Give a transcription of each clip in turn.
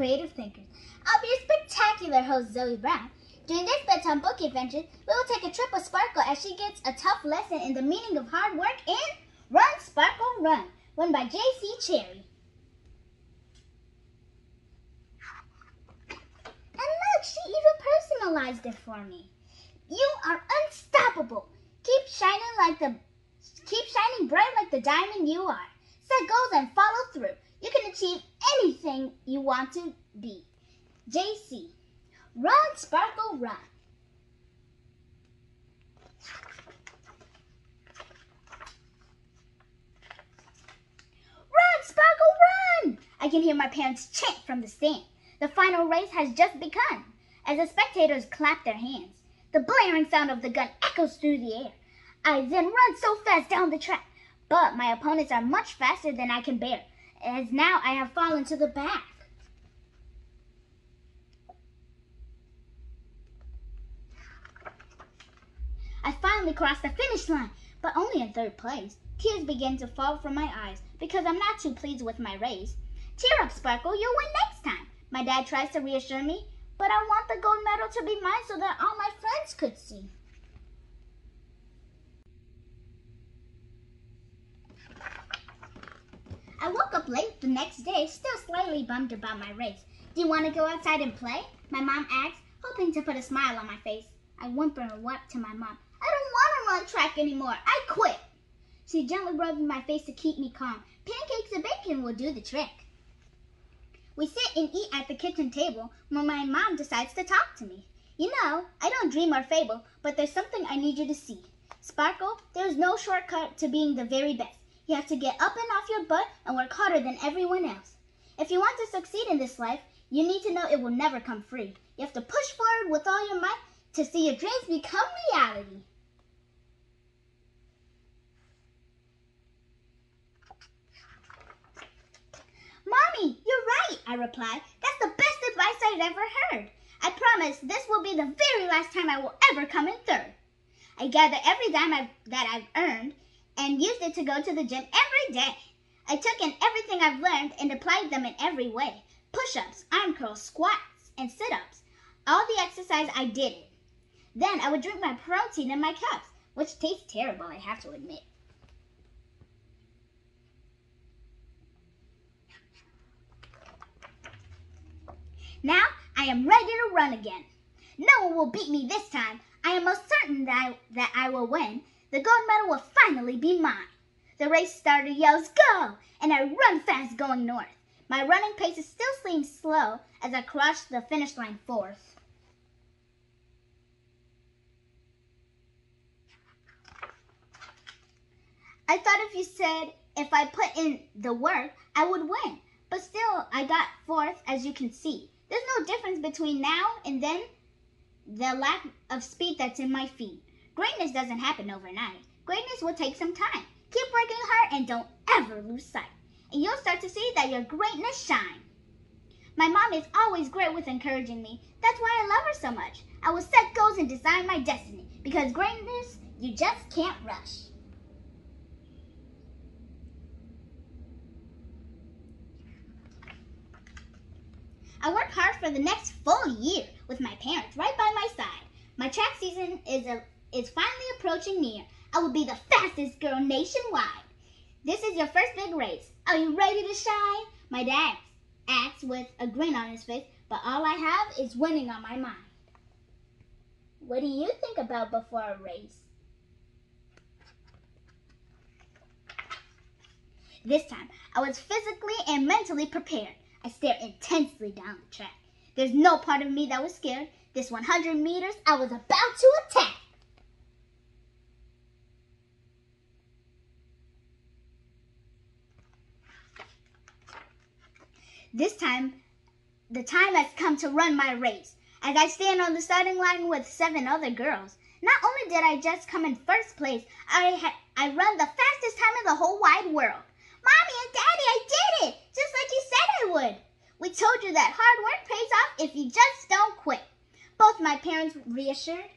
creative thinkers. I'll be your spectacular host, Zoey Brown. During this bedtime book adventure, we will take a trip with Sparkle as she gets a tough lesson in the meaning of hard work in Run, Sparkle, Run, written by JayCee Cherry. And look, she even personalized it for me. You are unstoppable. Keep shining like the keep shining bright like the diamond you are. Set goals and follow through. You can achieve anything you want to be. JC. Run, Sparkle, run. Run, Sparkle, run! I can hear my parents chant from the stand. The final race has just begun. As the spectators clap their hands, the blaring sound of the gun echoes through the air. I then run so fast down the track, but my opponents are much faster than I can bear, as now I have fallen to the back. I finally crossed the finish line, but only in third place. Tears begin to fall from my eyes because I'm not too pleased with my race. Cheer up, Sparkle, you'll win next time. My dad tries to reassure me, but I want the gold medal to be mine so that all my friends could see. I woke up late the next day, still slightly bummed about my race. Do you want to go outside and play? My mom asked, hoping to put a smile on my face. I whimper and wept to my mom. I don't want to run track anymore. I quit. She gently rubbed my face to keep me calm. Pancakes and bacon will do the trick. We sit and eat at the kitchen table when my mom decides to talk to me. You know, I don't dream or fable, but there's something I need you to see. Sparkle, there's no shortcut to being the very best. You have to get up and off your butt and work harder than everyone else. If you want to succeed in this life, you need to know it will never come free. You have to push forward with all your might to see your dreams become reality. Mommy, you're right, I replied. That's the best advice I've ever heard. I promise this will be the very last time I will ever come in third. I gather every dime I've, that I've earned and used it to go to the gym every day. I took in everything I've learned and applied them in every way. Push-ups, arm curls, squats, and sit-ups. All the exercise I did. Then I would drink my protein in my cups, which tastes terrible, I have to admit. Now I am ready to run again. No one will beat me this time. I am most certain that I, that I will win. The gold medal will finally be mine. The race starter yells, go! And I run fast going north. My running pace is still seems slow as I cross the finish line fourth. I thought if you said if I put in the work, I would win. But still, I got fourth, as you can see. There's no difference between now and then the lack of speed that's in my feet. Greatness doesn't happen overnight. Greatness will take some time. Keep working hard and don't ever lose sight. And you'll start to see that your greatness shine. My mom is always great with encouraging me. That's why I love her so much. I will set goals and design my destiny because greatness you just can't rush. I work hard for the next full year with my parents right by my side. My track season is a, is finally approaching near. I will be the fastest girl nationwide. This is your first big race. Are you ready to shine? My dad asks with a grin on his face, but all I have is winning on my mind. What do you think about before a race? This time, I was physically and mentally prepared. I stared intensely down the track. There's no part of me that was scared. This 100 meters, I was about to attack. This time, the time has come to run my race. As I stand on the starting line with seven other girls. Not only did I just come in first place, I, I run the fastest time in the whole wide world. Mommy and Daddy, I did it! Just like you said I would. We told you that hard work pays off if you just don't quit. Both my parents reassured.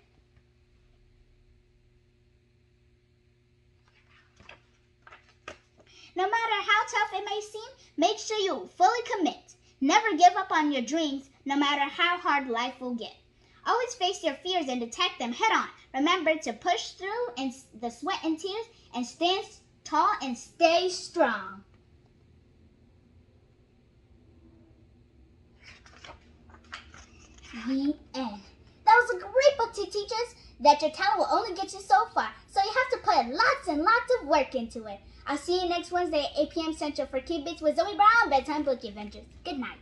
No matter how tough it may seem, make sure you fully commit. Never give up on your dreams, no matter how hard life will get. Always face your fears and attack them head on. Remember to push through in the sweat and tears and stand tall and stay strong. The end. That was a great book to teach us that your talent will only get you so far. So you have to put lots and lots of work into it. I'll see you next Wednesday at 8 p.m. Central for KidBits with Zoey Brown Bedtime Book Adventures. Good night.